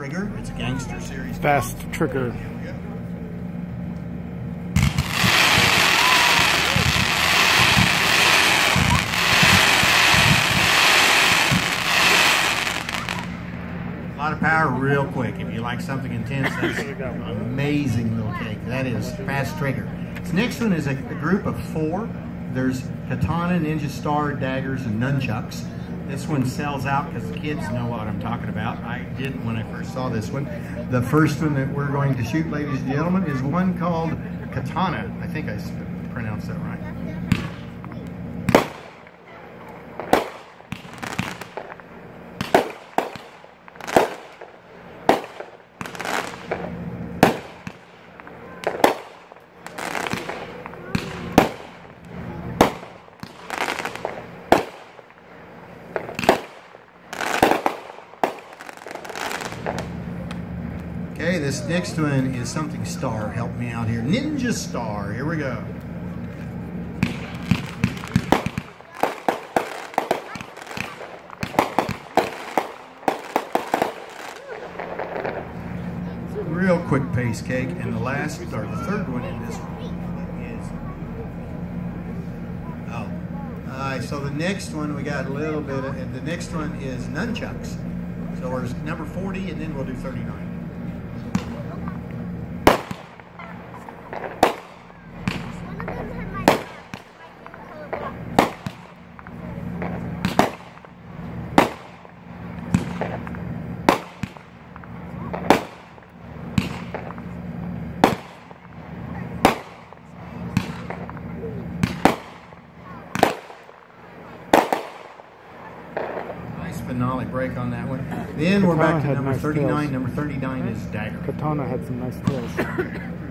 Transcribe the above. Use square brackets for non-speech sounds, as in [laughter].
Trigger. It's a gangster series. Fast trigger. A lot of power real quick. If you like something intense, that's [laughs] an amazing little cake. That is fast trigger. This next one is a, a group of four. There's katana, ninja star, daggers, and nunchucks. This one sells out because the kids know what I'm talking about. I didn't when I first saw this one. The first one that we're going to shoot, ladies and gentlemen, is one called Katana. I think I pronounced that right. Okay, this next one is something star. Help me out here. Ninja Star. Here we go. Real quick pace cake. And the last, or the third one in this is. Oh. Alright, so the next one we got a little bit of, and the next one is nunchucks. So we're number 40 and then we'll do 39. Nice finale break on that one. Then we're back to number nice 39. tails. Number 39 is Dagger. Katana had some nice tails. [coughs]